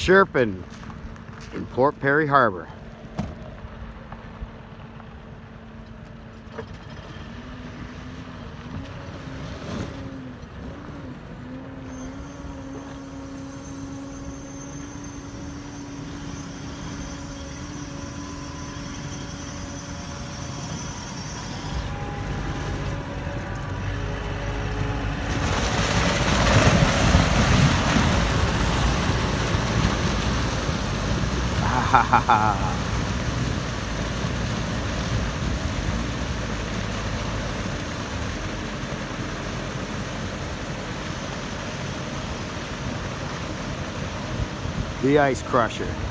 Sherpin in Port Perry Harbor. The Ice Crusher.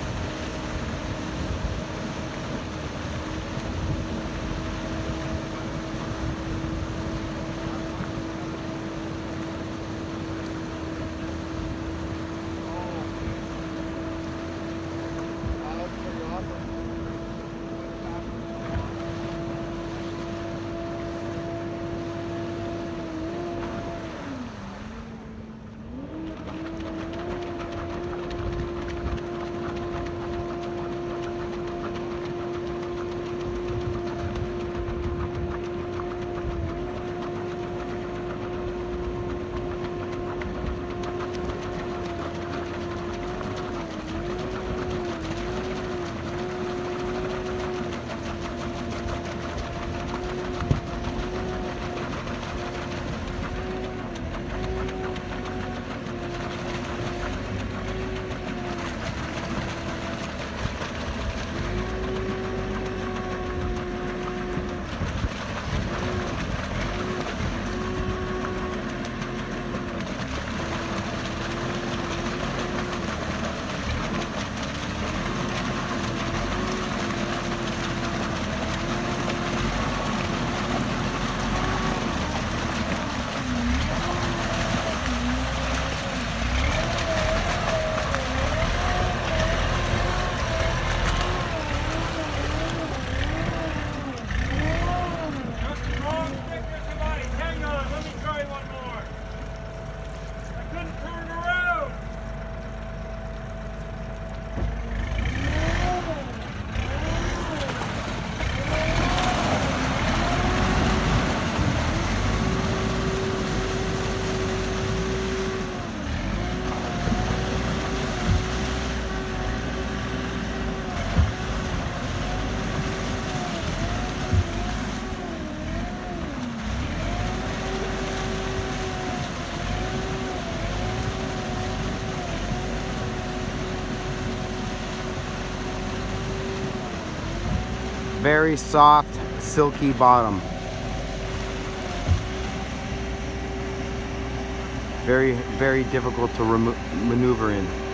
Very soft, silky bottom. Very, very difficult to maneuver in.